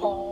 Oh.